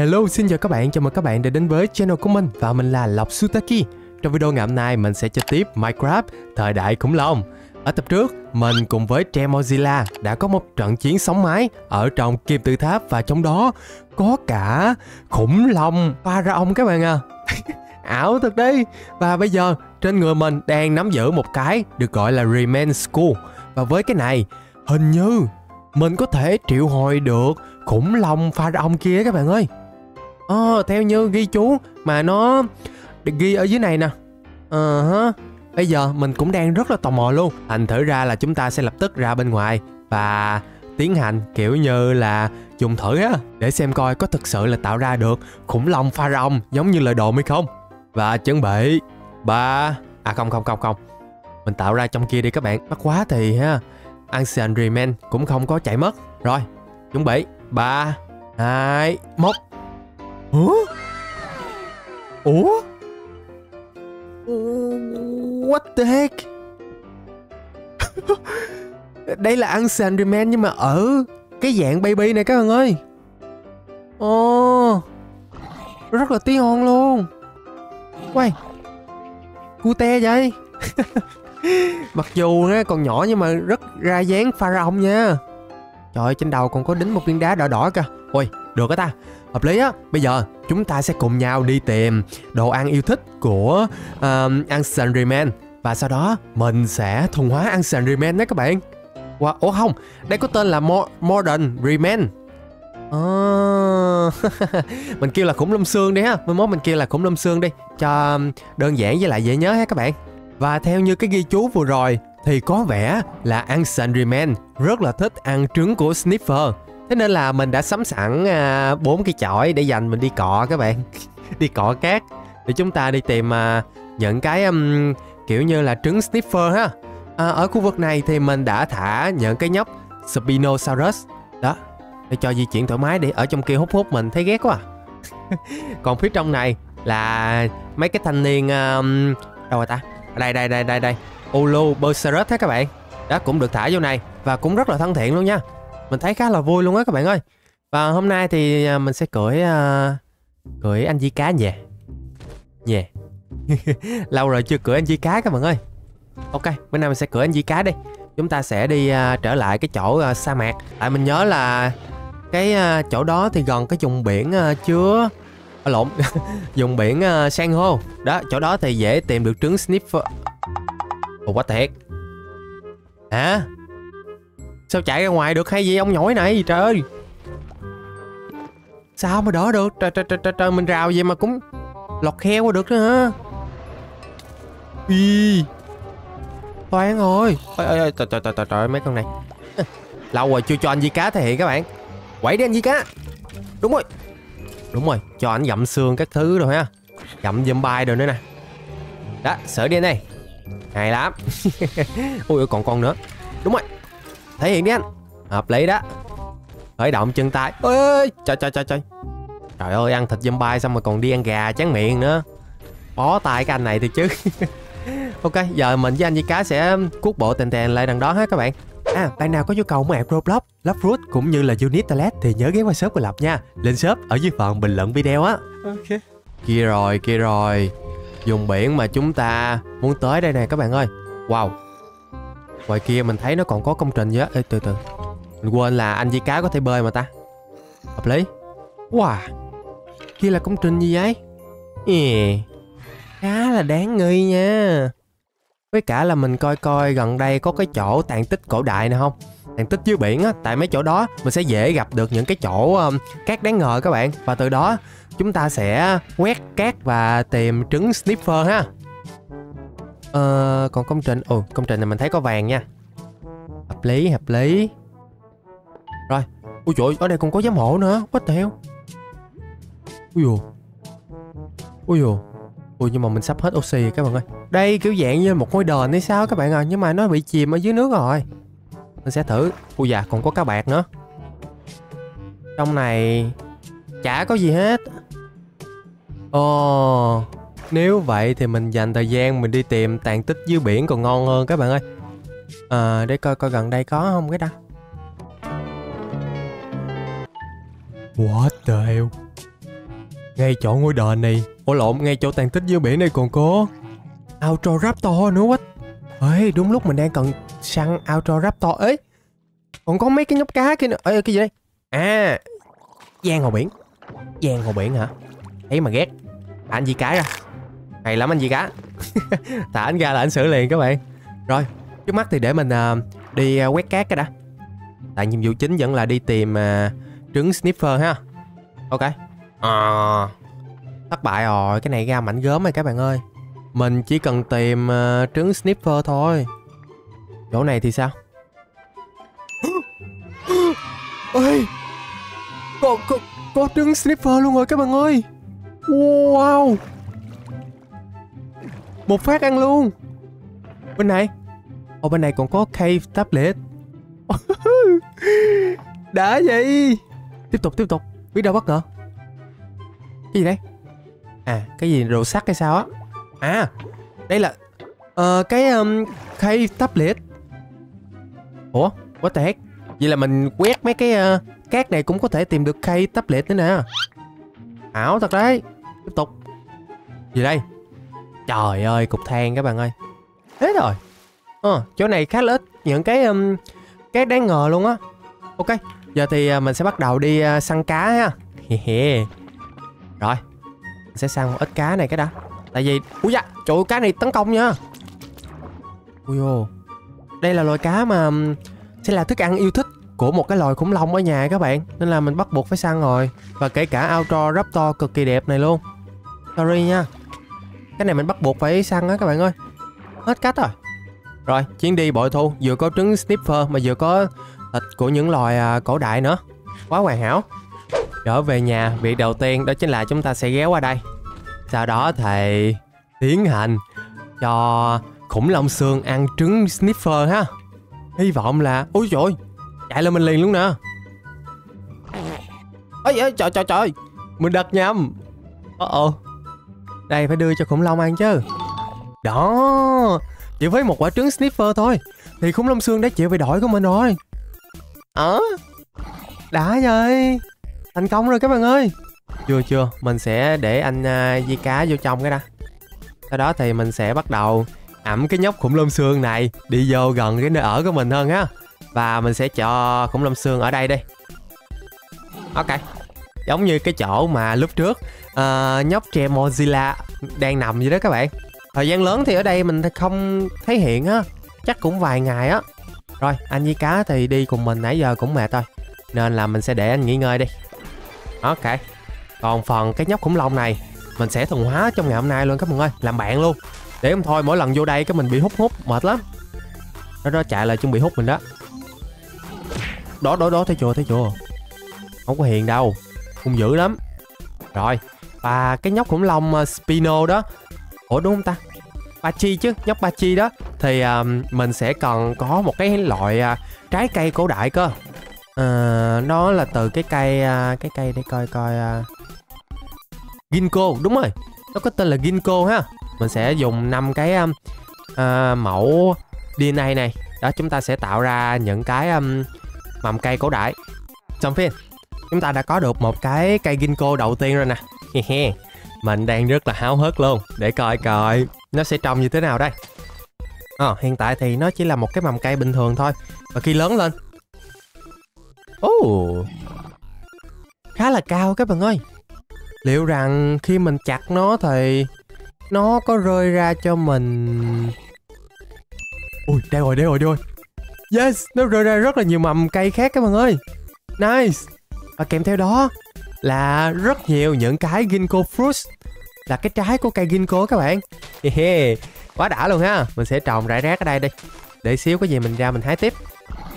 Hello, xin chào các bạn, chào mừng các bạn đã đến với channel của mình và mình là Lộc Sutaki. Trong video ngày hôm nay mình sẽ chơi tiếp Minecraft thời đại khủng long. Ở tập trước, mình cùng với Tremozilla đã có một trận chiến sóng mái ở trong kim tự tháp và trong đó có cả khủng long pharaoh các bạn à. Ảo thật đấy. Và bây giờ trên người mình đang nắm giữ một cái được gọi là Remain School. Và với cái này, hình như mình có thể triệu hồi được khủng long pharaoh kia các bạn ơi. Ờ, theo như ghi chú mà nó được ghi ở dưới này nè. Ờ uh Bây giờ mình cũng đang rất là tò mò luôn. Thành thử ra là chúng ta sẽ lập tức ra bên ngoài và tiến hành kiểu như là dùng thử á để xem coi có thực sự là tạo ra được khủng long pha rong giống như lời đồn hay không. Và chuẩn bị ba à không không không không. Mình tạo ra trong kia đi các bạn. Mắc quá thì ha. Ancient Remain cũng không có chạy mất. Rồi, chuẩn bị ba hai một Ủa? Ủa? What the heck? Đây là ăn Sandman nhưng mà ở cái dạng baby này các bạn ơi. Ồ. Oh, rất là tí hon luôn. Quay. Cute vậy. Mặc dù nó còn nhỏ nhưng mà rất ra dáng pharaoh nha. Trời ơi, trên đầu còn có đính một viên đá đỏ đỏ kìa. Ôi, được á ta. Hợp lý á, bây giờ chúng ta sẽ cùng nhau đi tìm đồ ăn yêu thích của uh, Ancient Và sau đó mình sẽ thuần hóa Anson Remain đấy các bạn. Wow, Ủa không, đây có tên là Mo Modern Remain ờ. À, mình kêu là khủng long xương đi ha. Mới mốt mình kêu là khủng long xương đi. Cho đơn giản với lại dễ nhớ ha các bạn. Và theo như cái ghi chú vừa rồi Thì có vẻ là ăn Sandryman rất là thích ăn trứng của Sniffer. Thế nên là mình đã sắm sẵn à, bốn cái chổi để dành mình đi cọ các bạn. Đi cọ cát. Để chúng ta đi tìm à, những cái um, kiểu như là trứng sniffer ha. À, Ở khu vực này thì mình đã thả những cái nhóc Spinosaurus. Đó Để cho di chuyển thoải mái để ở trong kia hút hút mình thấy ghét quá à. Còn phía trong này là mấy cái thanh niên um, Đâu rồi ta? Đây đây đây đây đây. Ulu Berserus các bạn. Đó cũng được thả vô này Và cũng rất là thân thiện luôn nha mình thấy khá là vui luôn á các bạn ơi. Và hôm nay thì à, mình sẽ cưỡi uh, à, cưỡi anh di cá về. Về. Lâu rồi chưa cưỡi anh di cá các bạn ơi. Ok bữa nay mình sẽ cưỡi anh di cá đi. Chúng ta sẽ đi uh, trở lại cái chỗ uh, sa mạc. Tại mình nhớ là cái uh, chỗ đó thì gần cái vùng biển uh, chứa à, lộn vùng biển uh, san hô. Đó chỗ đó thì dễ tìm được trứng sniffer. Ủa quá thiệt. Hả? Sao chạy ra ngoài được hay gì ông nhỏi này trời ơi. Sao mà đỡ được? Trời trời trời trời, trời mình rào vậy mà cũng Lọt heo qua được nữa hả? Ý Toan rồi Ôi ôi ôi trời trời trời trời mấy con này. Lâu rồi chưa cho anh di cá thể hiện các bạn. Quẩy đi anh di cá. Đúng rồi. Đúng rồi cho anh dặm xương các thứ rồi ha. Dặm dâm bay rồi nữa nè. Đó sửa đi anh này Hay lắm. Ui còn con nữa. Đúng rồi thể hiện đi anh hợp lý đó khởi động chân tay ơi trời trời trời trời trời ơi ăn thịt zombie xong rồi còn đi ăn gà chán miệng nữa bó tay cái anh này thì chứ ok giờ mình với anh với cá sẽ cuốc bộ tèn tèn lại đằng đó ha các bạn À, bạn nào có nhu cầu mua app Roblox, Love Fruit cũng như là Unit Toilet thì nhớ ghé qua shop của Lộc nha. Lên shop ở dưới phần bình luận video á. Ok. Kia rồi, kia rồi. Dùng biển mà chúng ta muốn tới đây nè các bạn ơi. Wow, Ngoài kia mình thấy nó còn có công trình gì á. Ê từ từ. Mình quên là anh với cá có thể bơi mà ta. Hợp lý. Wow. Kia là công trình gì vậy? Yeah. Khá là đáng nghi nha. Với cả là mình coi coi gần đây có cái chỗ tàn tích cổ đại nào không? Tàn tích dưới biển á Tại mấy chỗ đó mình sẽ dễ gặp được những cái chỗ um, cát đáng ngờ các bạn. Và từ đó chúng ta sẽ quét cát và tìm trứng sniffer ha. Ờ, còn công trình Ồ, công trình này mình thấy có vàng nha. Hợp lý, hợp lý. Rồi. Ui trời ở đây còn có giám hộ nữa. What the hell? Ui dồi. Ui dồi. Ui nhưng mà mình sắp hết oxy rồi các bạn ơi. Đây kiểu dạng như một ngôi đền hay sao các bạn à. Nhưng mà nó bị chìm ở dưới nước rồi. Mình sẽ thử. Ui dạ còn có cá bạc nữa. Trong này Chả có gì hết. Ồ. oh. Nếu vậy thì mình dành thời gian mình đi tìm tàn tích dưới biển còn ngon hơn các bạn ơi. À để coi coi gần đây có không cái đó What the hell? Ngay chỗ ngôi đền này. Ủa, lộn, ngay chỗ tàn tích dưới biển này còn có Outro Raptor nữa quá ê, đúng lúc mình đang cần săn Outro Raptor ấy còn có mấy cái nhóc cá kia nữa. Ê, cái gì đây? À giang hồ biển. Giang hồ biển hả? Thấy mà ghét. Anh gì cái ra? Hay lắm anh gì cá thả anh ra là anh xử liền các bạn. Rồi trước mắt thì để mình uh, đi uh, quét cát cái đã. Tại nhiệm vụ chính vẫn là đi tìm uh, trứng sniffer ha. Ok. À, thất bại rồi cái này ra mảnh gớm rồi các bạn ơi. Mình chỉ cần tìm uh, trứng sniffer thôi. Chỗ này thì sao? Ơi có, có, có trứng sniffer luôn rồi các bạn ơi. Wow! Một phát ăn luôn. Bên này. Ồ bên này còn có cave tablet. Đã vậy. Tiếp tục tiếp tục. Biết đâu bất ngờ. Cái gì đây? À cái gì? Đồ sắt hay sao á? À đây là uh, Cái um, cave tablet. Ủa what the heck? Vậy là mình quét mấy cái uh, cát này cũng có thể tìm được cave tablet nữa nè. Ảo thật đấy. Tiếp tục. Gì đây? Trời ơi cục than các bạn ơi Hết rồi À, chỗ này khá là ít những cái um, cái đáng ngờ luôn á. Ok, giờ thì à, mình sẽ bắt đầu đi uh, săn cá ha. Rồi, mình sẽ săn một ít cá này cái đã. Tại vì, ui da, trời ơi, cá này tấn công nha. Ui ô, đây là loài cá mà sẽ là thức ăn yêu thích của một cái loài khủng long ở nhà các bạn. Nên là mình bắt buộc phải săn rồi. Và kể cả outro raptor cực kỳ đẹp này luôn. Sorry nha. Cái này mình bắt buộc phải săn á các bạn ơi. Hết cách rồi. Rồi, chuyến đi bội thu vừa có trứng sniffer mà vừa có thịt của những loài à, cổ đại nữa. Quá hoàn hảo. Trở về nhà, việc đầu tiên đó chính là chúng ta sẽ ghé qua đây. Sau đó thì tiến hành cho khủng long xương ăn trứng sniffer ha. Hy vọng là... Ôi trời chạy lên mình liền luôn nè. Ôi trời trời trời. Mình đặt nhầm. Ờ uh -oh. Đây phải đưa cho khủng long ăn chứ. Đó, chỉ với một quả trứng sniffer thôi Thì khủng long xương đã chịu về đổi của mình rồi. Ờ? Đã rồi Thành công rồi các bạn ơi. Chưa chưa Mình sẽ để anh uh, di cá vô trong cái đã. Sau đó thì mình sẽ bắt đầu ẩm cái nhóc khủng long xương này Đi vô gần cái nơi ở của mình hơn ha Và mình sẽ cho khủng long xương ở đây đi. Ok. Giống như cái chỗ mà lúc trước uh, nhóc tre Mozilla đang nằm vậy đó các bạn. Thời gian lớn thì ở đây mình không thấy hiện á Chắc cũng vài ngày á. Rồi anh với cá thì đi cùng mình nãy giờ cũng mệt thôi Nên là mình sẽ để anh nghỉ ngơi đi. Ok Còn phần cái nhóc khủng long này Mình sẽ thuần hóa trong ngày hôm nay luôn các bạn ơi Làm bạn luôn. Để không thôi mỗi lần vô đây cái mình bị hút hút Mệt lắm. Đó đó chạy lại chuẩn bị hút mình đó. Đó đó đó thấy chưa thấy chưa? Không có hiền đâu. Hung dữ lắm. Rồi Và cái nhóc khủng long ờ, Spino đó. Ủa đúng không ta? Ba chi chứ nhóc ba chi đó. Thì um, mình sẽ còn có một cái loại uh, trái cây cổ đại cơ. Uh, nó là từ cái cây uh, cái cây để coi coi uh, ginkgo đúng rồi. Nó có tên là ginkgo ha. Mình sẽ dùng năm cái um, uh, mẫu DNA này. Đó chúng ta sẽ tạo ra những cái um, mầm cây cổ đại. Xong phiên chúng ta đã có được một cái cây ginkgo đầu tiên rồi nè. Mình đang rất là háo hức luôn. Để coi coi nó sẽ trông như thế nào đây. À, hiện tại thì nó chỉ là một cái mầm cây bình thường thôi. Và khi lớn lên. Oh, khá là cao các bạn ơi. Liệu rằng khi mình chặt nó thì nó có rơi ra cho mình? Ui đây rồi đây rồi đây rồi. Yes nó rơi ra rất là nhiều mầm cây khác các bạn ơi. Nice và kèm theo đó là rất nhiều những cái ginkgo fruits. Là cái trái của cây ginkgo các bạn. Yeah, quá đã luôn ha. Mình sẽ trồng rải rác ở đây đi. Để xíu có gì mình ra mình hái tiếp.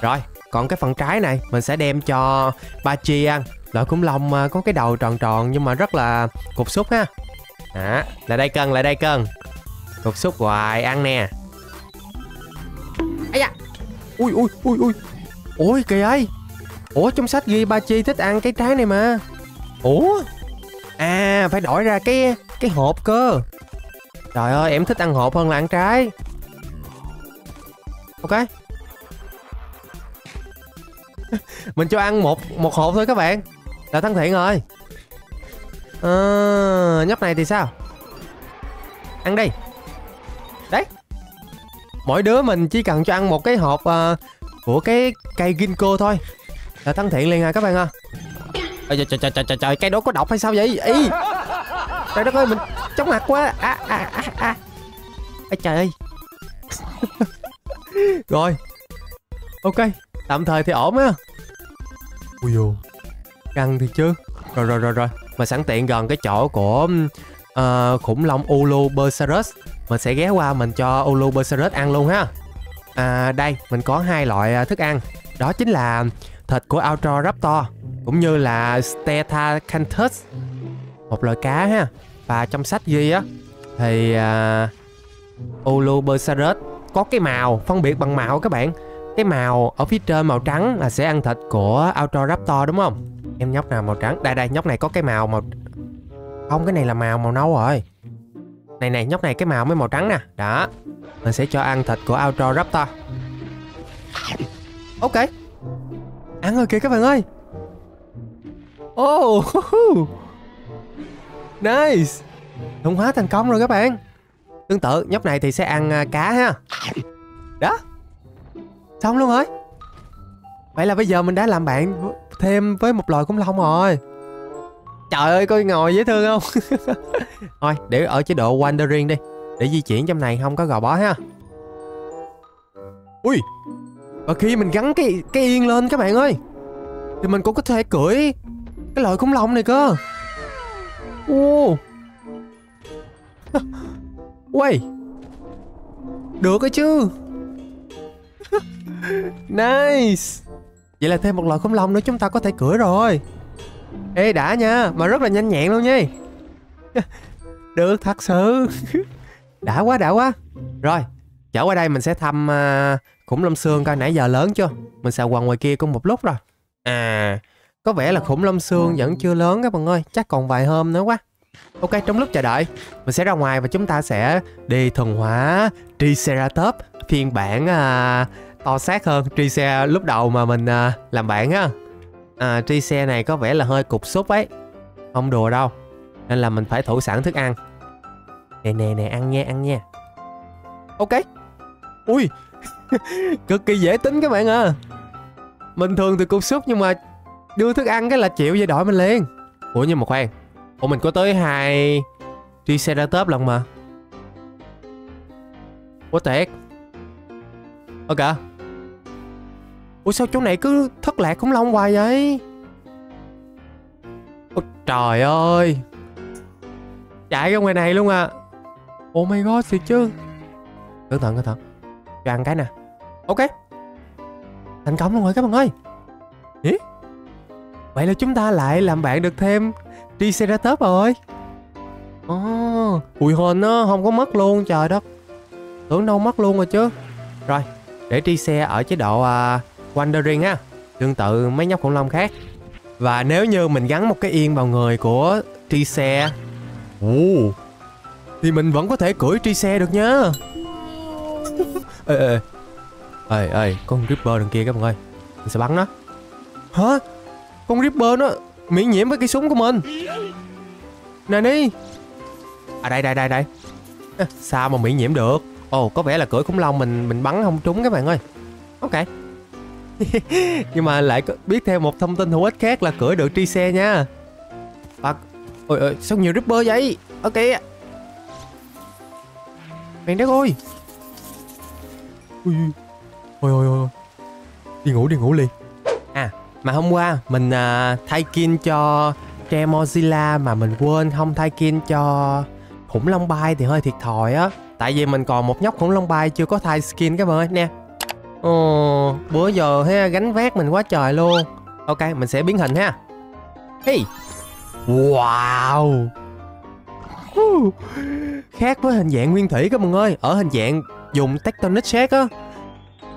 Rồi còn cái phần trái này mình sẽ đem cho ba chi ăn. Loại khủng long có cái đầu tròn tròn nhưng mà rất là cục xúc ha. À, lại đây cân lại đây cân. Cục xúc hoài ăn nè. Ấy da. Ui ui ui ui. Ui kìa ơi ủa trong sách ghi ba chi thích ăn cái trái này mà. Ủa? À phải đổi ra cái cái hộp cơ. Trời ơi em thích ăn hộp hơn là ăn trái. Ok. Mình cho ăn một một hộp thôi các bạn. Là thân thiện rồi. À, nhóc này thì sao? Ăn đi. Đấy. Mỗi đứa mình chỉ cần cho ăn một cái hộp uh, của cái cây ginkgo thôi là thân thiện liền à các bạn à. Trời trời trời trời trời, trời cây đó có độc hay sao vậy? Ý. Trời đất ơi mình chóng mặt quá. À à à à. Ê trời ơi. Rồi. Ok tạm thời thì ổn á. Ui dồ căng thì chứ. Rồi rồi rồi rồi. Mà sẵn tiện gần cái chỗ của uh, khủng long Ulubersaurus mình sẽ ghé qua mình cho Ulubersaurus ăn luôn ha. À, đây mình có hai loại à, thức ăn. Đó chính là thịt của Autoraptor cũng như là Stetacanthus một loài cá ha. Và trong sách ghi á thì à, uh, Ulubersaurus có cái màu phân biệt bằng màu các bạn. Cái màu ở phía trên màu trắng là sẽ ăn thịt của Autoraptor đúng không? Em nhóc nào màu trắng? Đây đây nhóc này có cái màu màu không cái này là màu màu nâu rồi. Này này nhóc này cái màu mới màu trắng nè. Đó. Mình sẽ cho ăn thịt của Autoraptor. ok ăn rồi kìa các bạn ơi. Oh nice. Thông hóa thành công rồi các bạn. Tương tự, nhóc này thì sẽ ăn à, cá ha. Đó. Xong luôn rồi. Vậy là bây giờ mình đã làm bạn thêm với một loài khủng long rồi. Trời ơi, coi ngồi dễ thương không? Thôi, để ở chế độ wandering đi. Để di chuyển trong này, không có gò bó ha. Ui và khi mình gắn cái cái yên lên các bạn ơi, thì mình cũng có thể cưỡi cái loại khủng long này cơ. Ô quay Được ấy chứ. Nice. Vậy là thêm một loại khủng long nữa chúng ta có thể cưỡi rồi. Ê, đã nha, Mà rất là nhanh nhẹn luôn nha Được, thật sự. Đã quá đã quá. Rồi chở qua đây mình sẽ thăm uh, khủng long xương coi nãy giờ lớn chưa Mình xào quần ngoài kia cũng một lúc rồi À Có vẻ là khủng long xương vẫn chưa lớn các bạn ơi Chắc còn vài hôm nữa quá Ok, trong lúc chờ đợi, mình sẽ ra ngoài và chúng ta sẽ đi thuần hóa Triceratops phiên bản uh, to xác hơn Trice lúc đầu mà mình uh, làm bạn á. À, Trice này có vẻ là hơi cục xúc ấy. Không đùa đâu. Nên là mình phải thủ sẵn thức ăn. Nè nè nè, ăn nha, ăn nha. Ok. Ui, cực kỳ dễ tính các bạn à. bình thường thì cục xúc nhưng mà đưa thức ăn cái là chịu dây đổi mình liền. Ủa nhưng mà khoan, Ủa mình có tới hai Triceratops lần mà. Ủa tẹt. Ok Ủa sao chỗ này cứ thất lạc khủng long hoài vậy? Ôi trời ơi. Chạy ra ngoài này luôn à. Oh my god thiệt chứ. Cẩn thận cẩn thận. Cho ăn cái nè. Ok. Thành công luôn rồi các bạn ơi. Ý. Vậy là chúng ta lại làm bạn được thêm Triceratops rồi. Ồ, oh, hùi hồn nó không có mất luôn trời đất. Tưởng đâu mất luôn rồi chứ. Rồi, để Trice ở chế độ uh, Wandering á, Tương tự mấy nhóc khủng long khác. Và nếu như mình gắn một cái yên vào người của Trice uh, Thì mình vẫn có thể cưỡi Trice được nhá. Ê ê Ê. Ê Con Ripper đằng kia các bạn ơi Mình sẽ bắn nó. Hả? Con Ripper nó miễn nhiễm với cái súng của mình. Nè đi à đây đây đây đây. À, sao mà miễn nhiễm được? Ồ oh, có vẻ là cưỡi khủng long mình mình bắn không trúng các bạn ơi. Ok. Nhưng mà lại biết thêm một thông tin hữu ích khác là cưỡi được tri xe nha. À, ôi ôi sao nhiều ripper vậy? Ok. Mày đất ơi ui ôi ôi ôi đi ngủ đi ngủ liền. À, mà hôm qua mình uh, thay kin cho tre Mozilla mà mình quên không thay kin cho khủng long bay thì hơi thiệt thòi á. Tại vì mình còn một nhóc khủng long bay chưa có thay skin các bạn ơi nè. Ồ bữa giờ ha gánh vác mình quá trời luôn. Ok mình sẽ biến hình ha. Hey. Wow. Khác với hình dạng nguyên thủy các bạn ơi. Ở hình dạng dùng tectonic shake á.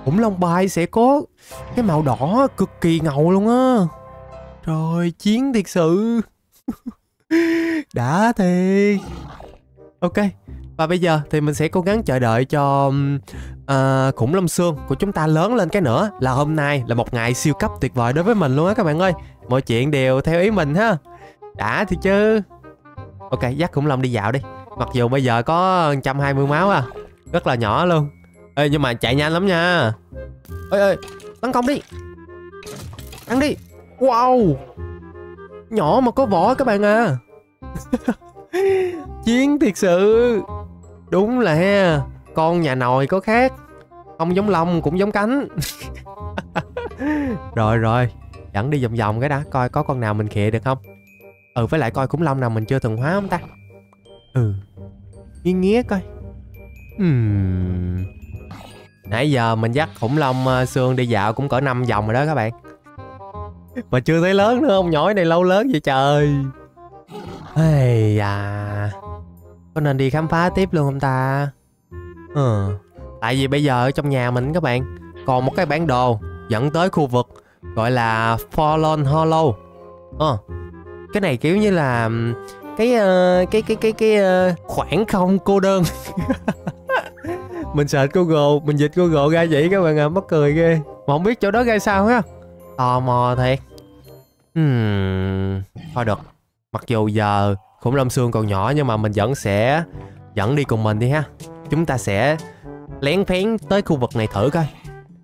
Khủng long bay sẽ có cái màu đỏ cực kỳ ngầu luôn á. Trời chiến thiệt sự. Đã thiệt Ok Và bây giờ thì mình sẽ cố gắng chờ đợi cho uh, khủng long xương của chúng ta lớn lên cái nữa. Là hôm nay là một ngày siêu cấp tuyệt vời đối với mình luôn á các bạn ơi. Mọi chuyện đều theo ý mình ha. Đã thì chứ. Ok dắt khủng long đi dạo đi. Mặc dù bây giờ có 120 máu à rất là nhỏ luôn. Ê, nhưng mà chạy nhanh lắm nha. Ơi ơi tấn công đi. Ăn đi. Wow. Nhỏ mà có vỏ các bạn à. Chiến thiệt sự. Đúng là he con nhà nồi có khác. Không giống lông cũng giống cánh. Rồi rồi. Dẫn đi vòng vòng cái đã, coi có con nào mình khịa được không? Ừ với lại coi khủng long nào mình chưa từng hóa không ta? Ừ. Nghiêng nghía coi hmm. nãy giờ mình dắt khủng long ờ, xương đi dạo cũng cỡ 5 vòng rồi đó các bạn. Mà chưa thấy lớn nữa ông nhỏi này lâu lớn vậy trời. Ây à có nên đi khám phá tiếp luôn không ta? Ừ tại vì bây giờ ở trong nhà mình các bạn còn một cái bản đồ dẫn tới khu vực gọi là Fallen Hollow. Ờ. Cái này kiểu như là cái uh, cái cái cái cái uh, khoảng không cô đơn. mình search Google mình dịch Google ra vậy các bạn ạ à, mắc cười ghê. Mà không biết chỗ đó ra sao ha tò mò thiệt. Hmm, thôi được. Mặc dù giờ khủng long xương còn nhỏ nhưng mà mình vẫn sẽ dẫn đi cùng mình đi ha. Chúng ta sẽ lén phén tới khu vực này thử coi.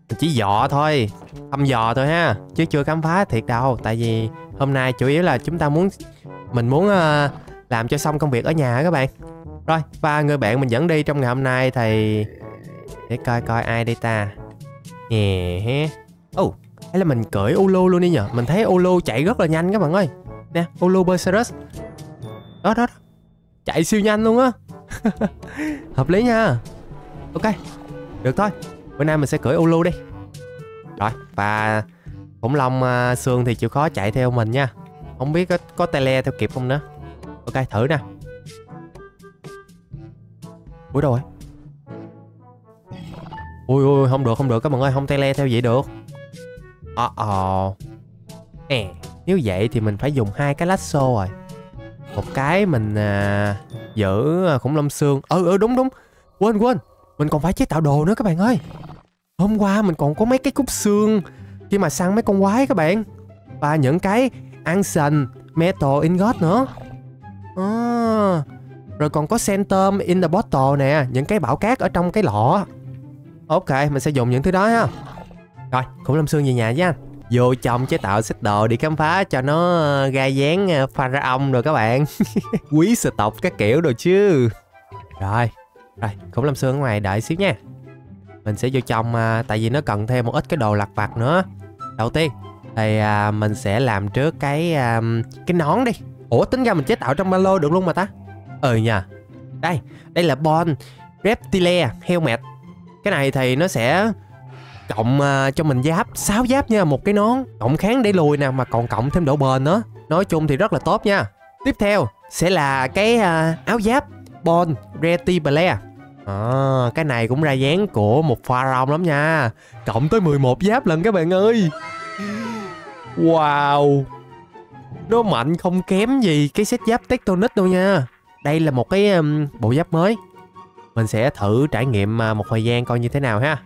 Mình chỉ dọ thôi thăm dò thôi ha chứ chưa khám phá thiệt đâu. Tại vì hôm nay chủ yếu là chúng ta muốn mình muốn uh, làm cho xong công việc ở nhà các bạn. Rồi ba người bạn mình dẫn đi trong ngày hôm nay thì để coi coi ai đây ta? Nè he ồ oh, hay là mình cưỡi Ulu luôn đi nhở mình thấy Ulu chạy rất là nhanh các bạn ơi. Nè Ulu Berserus. Đó đó, đó. chạy siêu nhanh luôn á. Hợp lý nha. Ok được thôi. Bữa nay mình sẽ cưỡi Ulu đi. Rồi và khủng long uh, xương thì chịu khó chạy theo mình nha. Không biết có, có tele theo kịp không nữa. Ok thử nè. Ủa đâu rồi? Ui ui không được không được các bạn ơi không tay le theo vậy được. Ờ uh, ờ. -oh. à, nếu vậy thì mình phải dùng hai cái lasso rồi. Một cái mình à, giữ à, khủng long xương. Ừ ừ đúng đúng. Quên quên. Mình còn phải chế tạo đồ nữa các bạn ơi. Hôm qua mình còn có mấy cái cúc xương khi mà săn mấy con quái các bạn. Và những cái Ancient Metal Ingot nữa. À, Rồi còn có Centum in the bottle nè Những cái bảo cát ở trong cái lọ. Ok mình sẽ dùng những thứ đó ha. Rồi khủng long xương về nhà với anh Vô trong chế tạo xích đồ đi khám phá cho nó ờ, ra dáng ờ, pharaon rồi các bạn. Quý sự tộc các kiểu rồi chứ. Rồi Rồi khủng long xương ở ngoài đợi xíu nha. Mình sẽ vô trong ờ, tại vì nó cần thêm một ít cái đồ lặt vặt nữa. Đầu tiên thì à, mình sẽ làm trước cái à, cái nón đi. Ủa tính ra mình chế tạo trong ba lô được luôn mà ta? Ừ nha. Đây đây là bon reptile helmet cái này thì nó sẽ cộng uh, cho mình giáp 6 giáp nha một cái nón. Cộng kháng để lùi nè mà còn cộng thêm độ bền nữa. Nói chung thì rất là tốt nha. Tiếp theo sẽ là cái uh, áo giáp bon retibale à, cái này cũng ra dáng của một pharaoh lắm nha. Cộng tới 11 giáp lần các bạn ơi. Wow. Nó mạnh không kém gì cái set giáp Tectonic đâu nha. Đây là một cái um, bộ giáp mới. Mình sẽ thử trải nghiệm à, một thời gian coi như thế nào ha.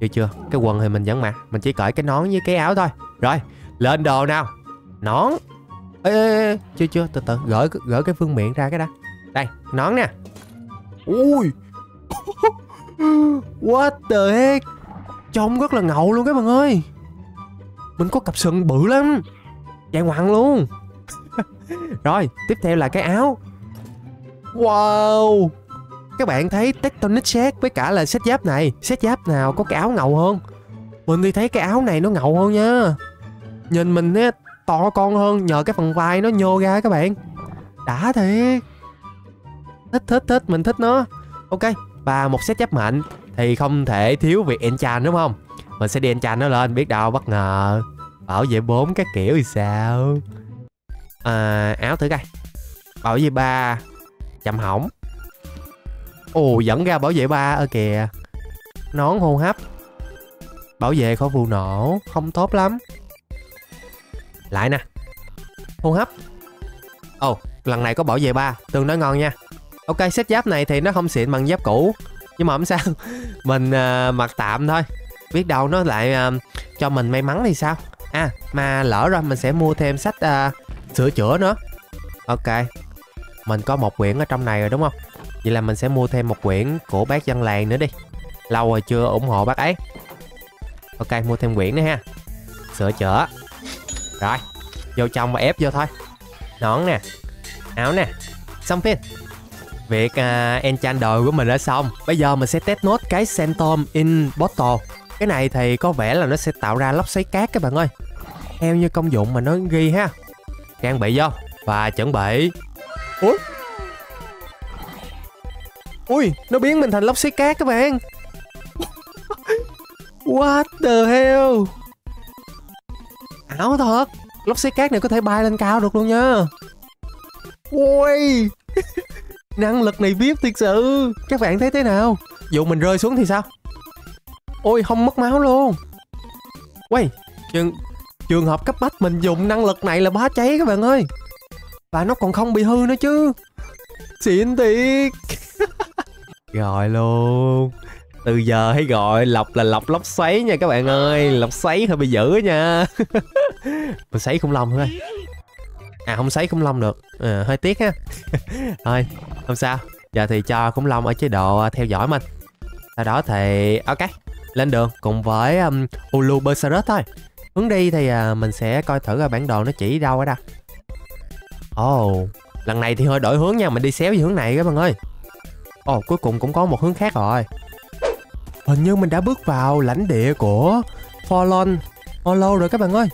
Chưa chưa? Cái quần thì mình vẫn mặc. Mình chỉ cởi cái nón với cái áo thôi. Rồi lên đồ nào? Nón. Ê, ê, ê, chưa chưa. Từ từ gỡ gỡ cái phương miệng ra cái đó. Đây nón nè. Ui. What the heck? Trông rất là ngầu luôn các bạn ơi. Mình có cặp sừng bự lắm. Dài ngoằng luôn. Rồi tiếp theo là cái áo. Wow các bạn thấy tectonic set với cả là set giáp này set giáp nào có cái áo ngầu hơn? Mình thì thấy cái áo này nó ngầu hơn nha. Nhìn mình á to con hơn nhờ cái phần vai nó nhô ra các bạn. Đã thiệt. Thích thích thích mình thích nó. Ok và một set giáp mạnh thì không thể thiếu việc enchant đúng không? Mình sẽ đi enchant nó lên biết đâu bất ngờ. Bảo vệ bốn các kiểu thì sao? À, áo thử coi. Bảo vệ ba chậm hỏng ồ dẫn ra bảo vệ ba ở kìa. Nón hô hấp. Bảo vệ khỏi vụ nổ không tốt lắm. Lại nè. Hô hấp. Ồ lần này có bảo vệ ba tương đối ngon nha. Ok set giáp này thì nó không xịn bằng giáp cũ nhưng mà không sao. Mình uh, mặc tạm thôi. Biết đâu nó lại uh, cho mình may mắn thì sao? À mà lỡ rồi mình sẽ mua thêm sách uh, sửa chữa nữa. Ok. Mình có một quyển ở trong này rồi đúng không? Vậy là mình sẽ mua thêm một quyển của bác dân làng nữa đi. Lâu rồi chưa ủng hộ bác ấy. Ok mua thêm quyển nữa ha. Sửa chữa. Rồi vô trong và ép vô thôi. Nón nè áo nè xong phim việc à, uh, enchant đồ của mình đã xong. Bây giờ mình sẽ test nốt cái Phantom in bottle. Cái này thì có vẻ là nó sẽ tạo ra lốc xoáy cát các bạn ơi. Theo như công dụng mà nó ghi ha. Trang bị vô và chuẩn bị. Ủa? Ui, nó biến mình thành lốc xoáy cát các bạn. What the hell? Ảo thật. Lốc xoáy cát này có thể bay lên cao được luôn nha. Ui. Năng lực này biết thiệt sự. Các bạn thấy thế nào? Dù mình rơi xuống thì sao? Ôi, không mất máu luôn. Quay trường trường hợp cấp bách mình dùng năng lực này là bá cháy các bạn ơi. Và nó còn không bị hư nữa chứ. Xịn thiệt gọi luôn. Từ giờ hãy gọi lọc là lọc lóc xoáy nha các bạn ơi. Lọc xoáy hơi bị dữ nha. Mình xoáy khủng long thôi. À không xoáy khủng long được. À, hơi tiếc ha. Thôi không sao. Giờ thì cho khủng long ở chế độ à, theo dõi mình. Sau đó thì ok lên đường cùng với um, Ulu Berserus thôi. Hướng đi thì uh, mình sẽ coi thử ở bản đồ nó chỉ đâu ở đâu. Ồ oh, lần này thì hơi đổi hướng nha. Mình đi xéo về hướng này các bạn ơi ồ oh, cuối cùng cũng có một hướng khác rồi. Hình như mình đã bước vào lãnh địa của Forlorn. Hollow rồi các bạn ơi.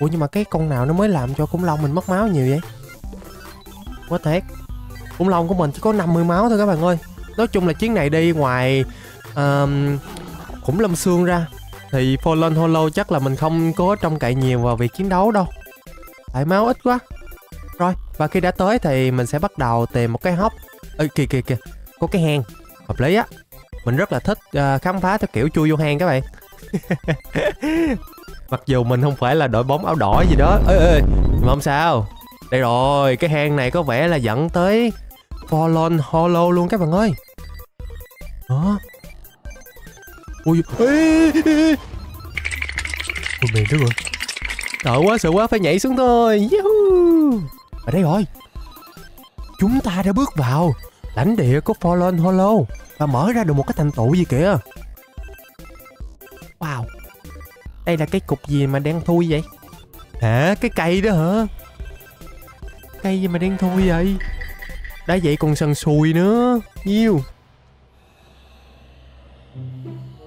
Ủa nhưng mà cái con nào nó mới làm cho khủng long mình mất máu nhiều vậy? Quá thiệt khủng long của mình chỉ có 50 máu thôi các bạn ơi. Nói chung là chuyến này đi ngoài um, khủng lâm xương ra thì Fallen Hollow chắc là mình không có trông cậy nhiều vào việc chiến đấu đâu. Tại máu ít quá. Rồi và khi đã tới thì mình sẽ bắt đầu tìm một cái hốc. Ê kìa kìa kìa có cái hang. Hợp lý á. Mình rất là thích uh, khám phá theo kiểu chui vô hang các bạn. Mặc dù mình không phải là đội bóng áo đỏ gì đó. Ê ê mà không sao. Đây rồi cái hang này có vẻ là dẫn tới Fallen Hollow luôn các bạn ơi. Đó. Ui ê, ê. ui mềm rồi. Sợ quá sợ quá phải nhảy xuống thôi. Yahoo! ở đây rồi. Chúng ta đã bước vào lãnh địa của Fallen Hollow. Và mở ra được một cái thành tựu gì kìa. Wow. Đây là cái cục gì mà đen thui vậy? Hả? Cái cây đó hả? Cây gì mà đen thui vậy? Đã vậy còn sần sùi nữa. Nhiêu.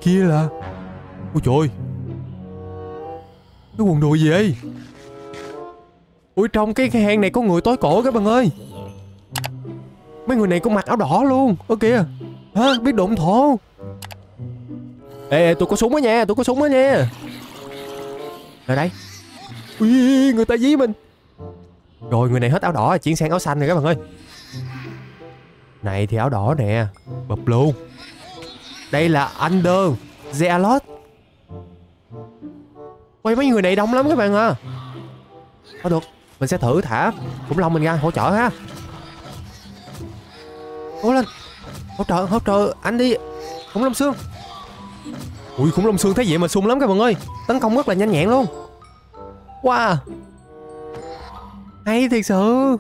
Kia là ôi trời cái quần đùi gì vậy? Ui trong cái hang này có người tối cổ các bạn ơi mấy người này cũng mặc áo đỏ luôn. Ơ kìa. Hả? Biết đụng thổ. Ê, ê tôi có súng á nha. Tôi có súng á nha. Rồi đây. Ui người ta dí mình. Rồi người này hết áo đỏ chuyển sang áo xanh rồi các bạn ơi. Này thì áo đỏ nè. Bập luôn. Đây là Under Zealot Quay mấy người này đông lắm các bạn à. Thôi được Mình sẽ thử thả khủng long mình ra hỗ trợ ha. Cố lên. Hỗ trợ hỗ trợ. Anh đi. Khủng long xương Ui khủng long xương thấy vậy mà sung lắm các bạn ơi. Tấn công rất là nhanh nhẹn luôn. Wow. Hay thiệt sự.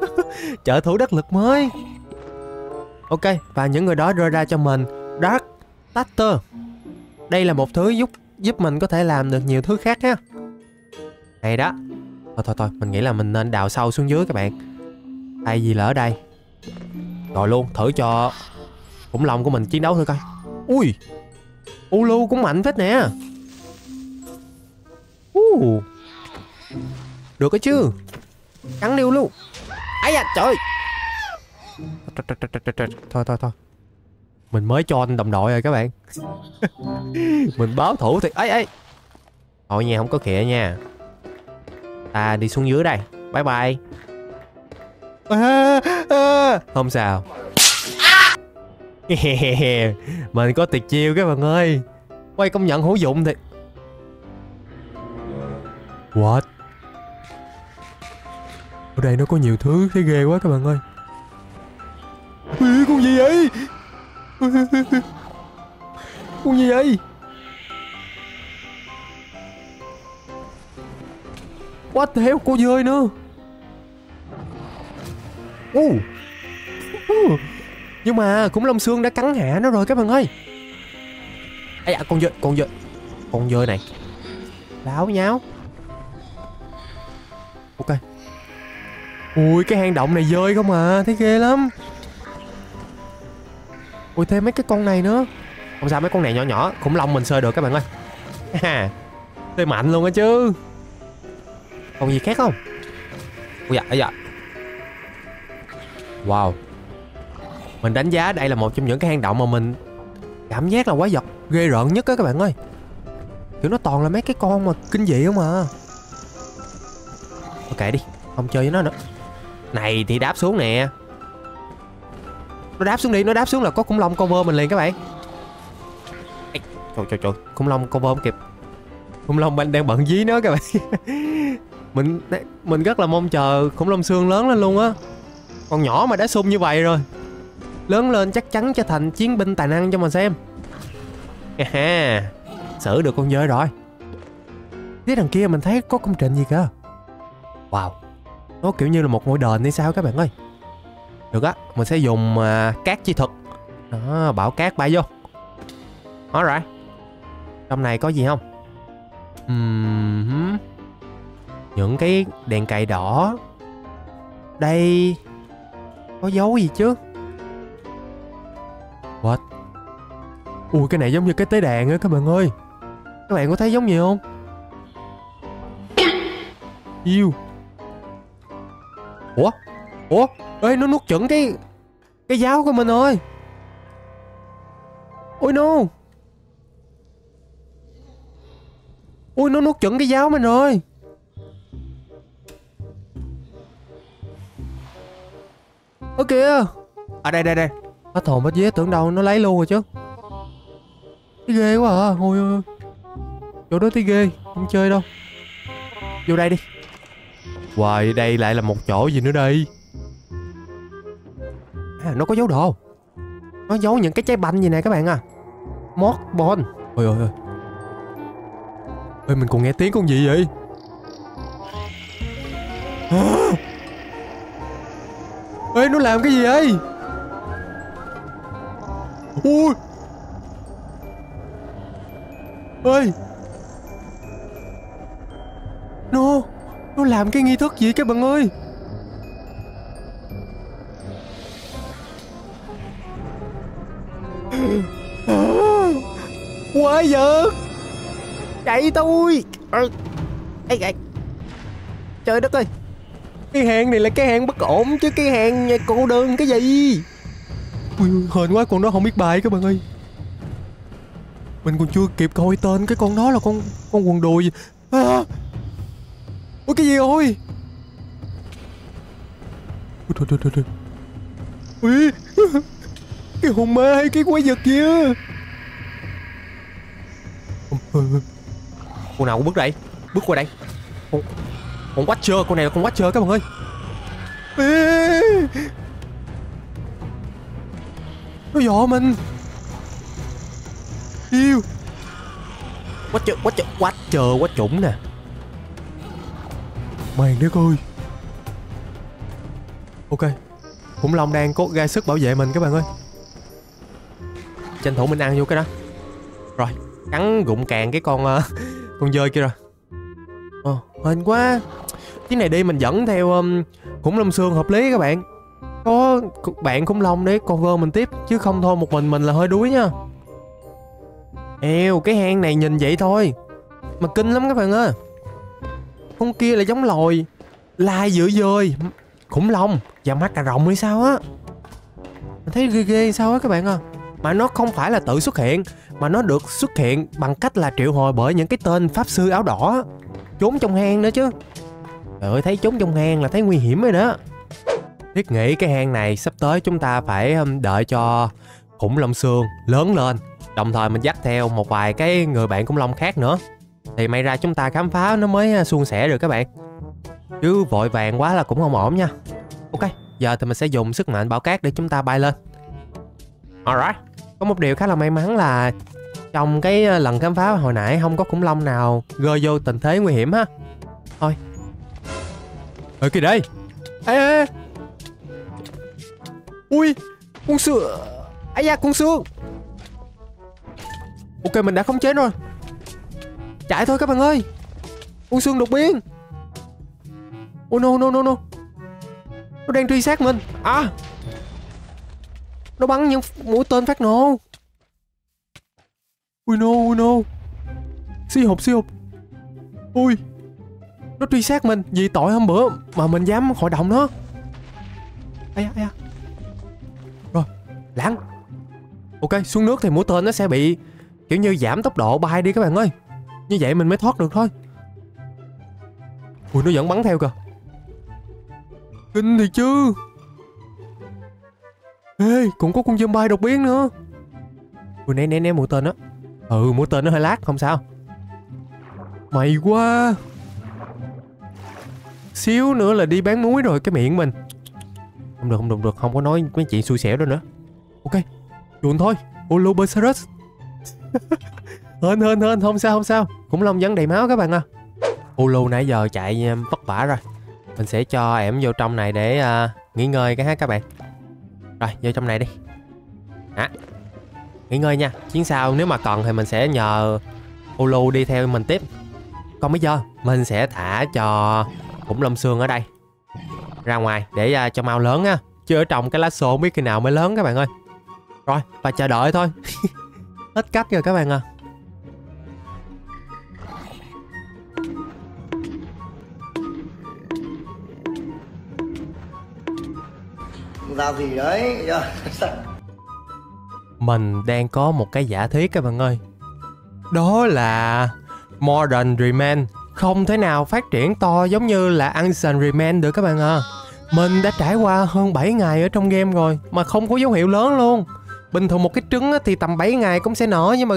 Trợ thủ đắc lực mới. Ok và những người đó rơi ra cho mình Dark Tatter. Đây là một thứ giúp giúp mình có thể làm được nhiều thứ khác ha. Hay đó. Thôi thôi thôi. Mình nghĩ là mình nên đào sâu xuống dưới các bạn. Thay gì lỡ đây rồi luôn, thử cho khủng long của mình chiến đấu thử coi. Ui Ulu cũng mạnh phết nè. Uh. Được cái chứ. Cắn đi luôn. Ấy da, trời Thôi thôi thôi. Mình mới cho anh đồng đội rồi các bạn. Mình báo thủ thì ấy ấy Thôi nha, không có khịa nha. Ta đi xuống dưới đây. Bye bye à, à. Không sao. Mình có tuyệt chiêu các bạn ơi. Quay công nhận hữu dụng thì What? Ở đây nó có nhiều thứ thấy ghê quá các bạn ơi. Ê, con gì vậy? Con gì vậy? What the hell cô dơi nữa uh. Uh. nhưng mà khủng long xương đã cắn hạ nó rồi các bạn ơi. Ây à con dơi con dơi. Con dơi này. Láo nháo ok. Ui, cái hang động này dơi không à thấy ghê lắm. Ui, thêm mấy cái con này nữa. Không sao, mấy con này nhỏ nhỏ, khủng long mình sơi được các bạn ơi. Sơi mạnh luôn á chứ. Còn gì khác không? Ui dạ ui dạ wow. Mình đánh giá đây là một trong những cái hang động mà mình cảm giác là quá giật ghê rợn nhất á các bạn ơi. Kiểu nó toàn là mấy cái con mà kinh dị không à. Ok đi không chơi với nó nữa. Này thì đáp xuống nè. Nó đáp xuống đi nó đáp xuống là có khủng long cover mình liền các bạn. Ê, trời trời trời khủng long cover không kịp. Khủng long mình đang bận dí nó các bạn. Mình mình rất là mong chờ khủng long xương lớn lên luôn á còn nhỏ mà đã sung như vậy rồi. Lớn lên chắc chắn trở thành chiến binh tài năng cho mà xem. Ha xử được con dơi rồi. Phía đằng kia mình thấy có công trình gì cơ? Wow nó kiểu như là một ngôi đền hay sao các bạn ơi? Được á mình sẽ dùng uh, cát chi thuật. Đó bảo cát bay vô. Rồi trong này có gì không? Uhm, những cái đèn cày đỏ. Đây có dấu gì chứ? What? Ui, cái này giống như cái tế đàn á, các bạn ơi. Các bạn có thấy giống gì không? Yêu. Ủa? Ủa? Ê, nó nuốt chuẩn cái cái giáo của mình rồi. Ôi, no. Ui, nó nuốt chuẩn cái giáo mình rồi. Ơ kìa. À đây đây đây. Hết hồn hết vía tưởng đâu nó lấy luôn rồi chứ. Thấy ghê quá à. Ôi ôi Chỗ đó thấy ghê Không chơi đâu. Vô đây đi. Wow đây lại là một chỗ gì nữa đây? À nó có dấu đồ. Nó giấu những cái trái banh gì nè các bạn à. Mod bon Ôi ôi ôi. Ê mình còn nghe tiếng con gì vậy? À! Ơi nó làm cái gì ấy? Ui. Ơi, Nó Nó làm cái nghi thức gì các bạn ơi? Quá giật Chạy tôi. Ờ. Ê, ê. Trời đất ơi cái hang này là cái hang bất ổn chứ cái hang cô đơn cái gì? Ui hên quá con đó không biết bài các bạn ơi. Mình còn chưa kịp coi tên cái con đó là con con quần đùi à. Ui cái gì rồi? Ui trời trời trời trời Ui. Cái hồn ma hay cái quái vật gì á? Con nào cũng bước đây? Bước qua đây. Con, con Watcher con này là con Watcher các bạn ơi. Ê! nó dọ mình. Yêu. Watcher Watcher Watcher quá chủng nè. Mày đất ơi. Ok khủng long đang cố ra sức bảo vệ mình các bạn ơi. Tranh thủ mình ăn vô cái đó. Rồi cắn gụng càng cái con uh, con dơi kia rồi. Ờ hên quá cái này đi mình dẫn theo um, khủng long xương hợp lý các bạn. Có bạn khủng long để cover mình tiếp chứ không thôi một mình mình là hơi đuối nha. Eo cái hang này nhìn vậy thôi. Mà kinh lắm các bạn ơi. Con kia là giống lòi lai dữ dơi khủng long và mắt cà rồng hay sao á. Mình thấy ghê ghê sao á các bạn à mà nó không phải là tự xuất hiện mà nó được xuất hiện bằng cách là triệu hồi bởi những cái tên pháp sư áo đỏ trốn trong hang nữa chứ. Trời ơi thấy trốn trong hang là thấy nguy hiểm rồi đó. Thiết nghĩ cái hang này sắp tới chúng ta phải đợi cho khủng long xương lớn lên. Đồng thời mình dắt theo một vài cái người bạn khủng long khác nữa. Thì may ra chúng ta khám phá nó mới à, suôn sẻ được các bạn. Chứ vội vàng quá là cũng không ổn nha. Ok, giờ thì mình sẽ dùng sức mạnh bão cát để chúng ta bay lên. Alright. Có một điều khá là may mắn là Trong cái à, lần khám phá hồi nãy không có khủng long nào rơi vô tình thế nguy hiểm ha. Thôi ở kìa đây Ê ê ui con xương ấy da con xương ok mình đã khống chế rồi. Chạy thôi các bạn ơi. Con xương đột biến. Oh no no no no. Nó đang truy sát mình. À. Nó bắn những mũi tên phát nổ. Ui no ui no. Si hộp si hộp, ui nó truy sát mình, vì tội hôm bữa mà mình dám hội động nó. Ây da ây da. Rồi lãng ok, xuống nước thì mũi tên nó sẽ bị, kiểu như, giảm tốc độ bay đi các bạn ơi. Như vậy mình mới thoát được thôi. Ui, nó vẫn bắn theo kìa. Kinh thì chứ. Ê, cũng có con zombie đột biến nữa. Ui, né né né mũi tên á. Ừ mũi tên nó hơi lát không sao. Mày quá xíu nữa là đi bán muối rồi cái miệng mình. Không được không được được không có nói mấy chuyện xui xẻo đâu nữa. Ok chuồn thôi Olobersaurus hên hên hên không sao không sao. Cũng long vẫn đầy máu các bạn à. Ulu nãy giờ chạy à, vất vả rồi. Mình sẽ cho em vô trong này để uh, nghỉ ngơi cái ha các bạn. Rồi vô trong này đi. Hả? Nghỉ ngơi nha chuyến sau nếu mà còn thì mình sẽ nhờ Ulu đi theo mình tiếp. Còn bây giờ mình sẽ thả cho khủng long xương ở đây. Ra ngoài để uh, cho mau lớn á chứ ở trong cái lá xô không biết khi nào mới lớn các bạn ơi. Rồi và chờ đợi thôi. Hết cách rồi các bạn à. Ra gì đấy? Mình đang có một cái giả thuyết các bạn ơi. Đó là modern remain không thể nào phát triển to giống như là ancient remain được các bạn à mình đã trải qua hơn 7 ngày ở trong game rồi mà không có dấu hiệu lớn luôn. Bình thường một cái trứng thì tầm 7 ngày cũng sẽ nở nhưng mà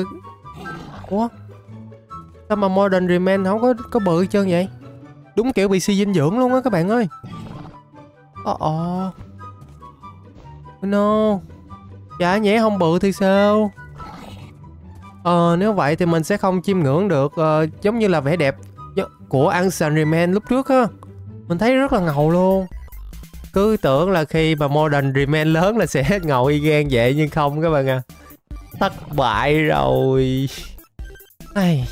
ủa? Sao mà modern remain không có có bự chân vậy? Đúng kiểu bị suy dinh dưỡng luôn á các bạn ơi. Ồ oh, oh. no. Chả nhẽ không bự thì sao? Ờ nếu vậy thì mình sẽ không chiêm ngưỡng được uh, giống như là vẻ đẹp của Ancient Remain lúc trước á mình thấy rất là ngầu luôn. Cứ tưởng là khi mà Modern Remain lớn là sẽ ngầu y gan vậy nhưng không các bạn à thất bại rồi. Ai...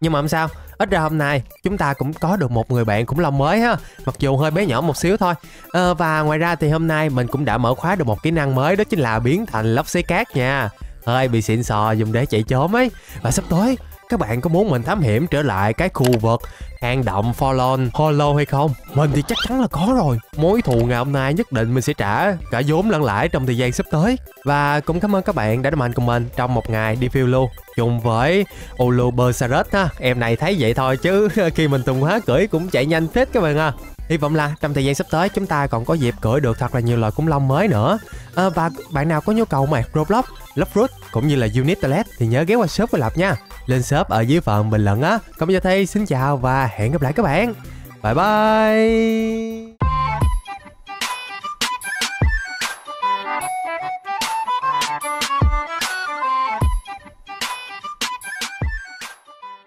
nhưng mà không sao ít ra hôm nay chúng ta cũng có được một người bạn cũng là mới ha. Mặc dù hơi bé nhỏ một xíu thôi. À, và ngoài ra thì hôm nay mình cũng đã mở khóa được một kỹ năng mới đó chính là biến thành lốc xoáy cát nha. Hơi bị xịn sò dùng để chạy trốn ấy. Và sắp tới các bạn có muốn mình thám hiểm trở lại cái khu vực hang động Forlorn Hollow hay không? Mình thì chắc chắn là có rồi. Mối thù ngày hôm nay nhất định mình sẽ trả cả vốn lẫn lãi trong thời gian sắp tới. Và cũng cảm ơn các bạn đã đồng hành cùng mình trong một ngày đi phiêu lưu chung với Ulubersaurus ha. Em này thấy vậy thôi chứ khi mình tùng hóa cưỡi cũng chạy nhanh phết các bạn à. Hy vọng là trong thời gian sắp tới chúng ta còn có dịp cưỡi được thật là nhiều loài khủng long mới nữa. À, và bạn nào có nhu cầu mặc Roblox, Loveroot cũng như là Unit Toilet thì nhớ ghé qua shop của Lập nha. Lên shop ở dưới phần bình luận á. Còn bây giờ thì xin chào và hẹn gặp lại các bạn. Bye bye.